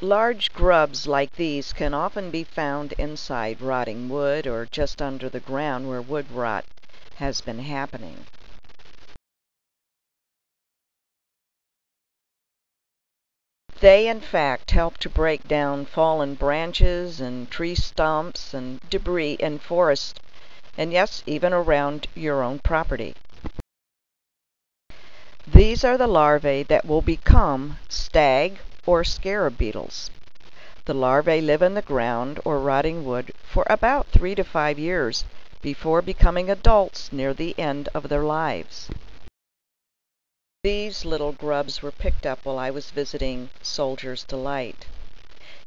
Large grubs like these can often be found inside rotting wood or just under the ground where wood rot has been happening. They, in fact, help to break down fallen branches and tree stumps and debris in forests, and yes, even around your own property. These are the larvae that will become stag or scarab beetles. The larvae live in the ground or rotting wood for about three to five years before becoming adults near the end of their lives. These little grubs were picked up while I was visiting Soldier's Delight.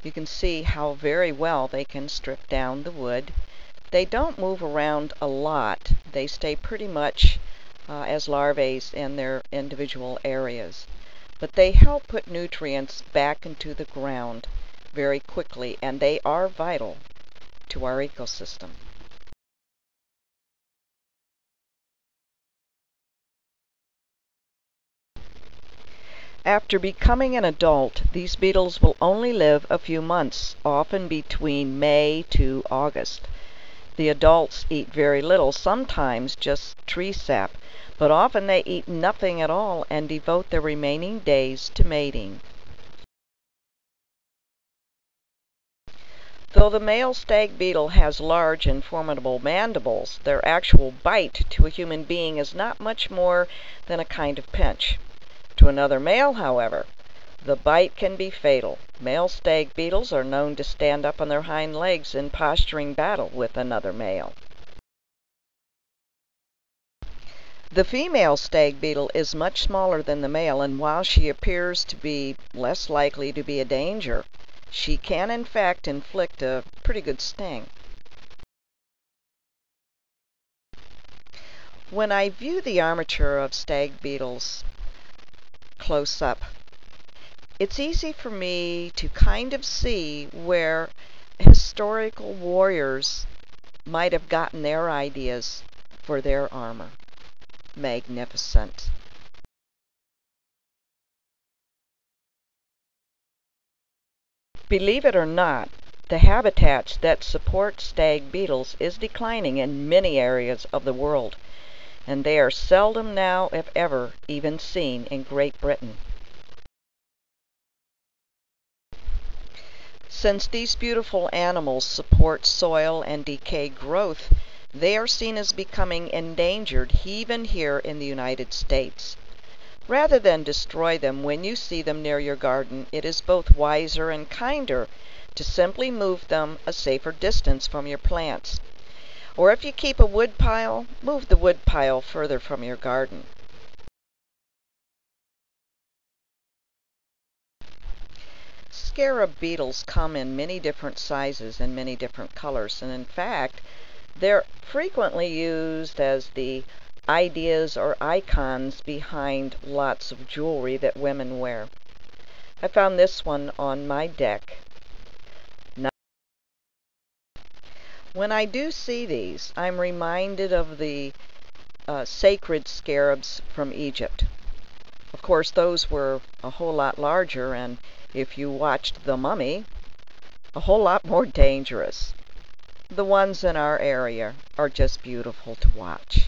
You can see how very well they can strip down the wood. They don't move around a lot. They stay pretty much uh, as larvae in their individual areas. But they help put nutrients back into the ground very quickly, and they are vital to our ecosystem. After becoming an adult, these beetles will only live a few months, often between May to August. The adults eat very little, sometimes just tree sap, but often they eat nothing at all and devote their remaining days to mating. Though the male stag beetle has large and formidable mandibles, their actual bite to a human being is not much more than a kind of pinch. To another male, however, the bite can be fatal. Male stag beetles are known to stand up on their hind legs in posturing battle with another male. The female stag beetle is much smaller than the male, and while she appears to be less likely to be a danger, she can in fact inflict a pretty good sting. When I view the armature of stag beetles close up. It's easy for me to kind of see where historical warriors might have gotten their ideas for their armor. Magnificent. Believe it or not, the habitats that support stag beetles is declining in many areas of the world and they are seldom now, if ever, even seen in Great Britain. Since these beautiful animals support soil and decay growth, they are seen as becoming endangered even here in the United States. Rather than destroy them when you see them near your garden, it is both wiser and kinder to simply move them a safer distance from your plants. Or if you keep a wood pile, move the wood pile further from your garden. Scarab beetles come in many different sizes and many different colors, and in fact, they're frequently used as the ideas or icons behind lots of jewelry that women wear. I found this one on my deck When I do see these, I'm reminded of the uh, sacred scarabs from Egypt. Of course, those were a whole lot larger, and if you watched The Mummy, a whole lot more dangerous. The ones in our area are just beautiful to watch.